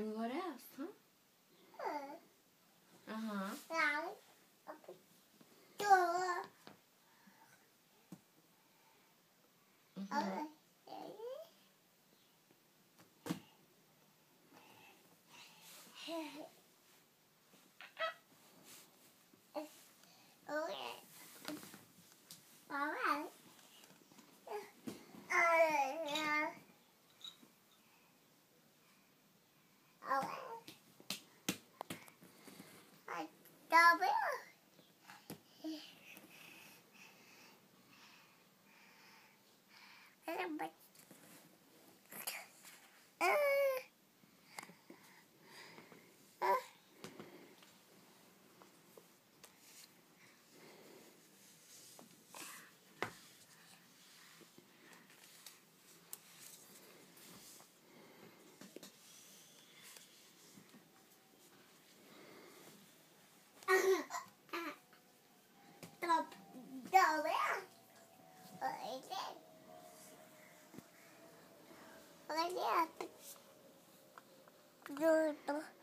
And what else, huh? Uh-huh. Uh huh. Mm-hmm. Double. Like that.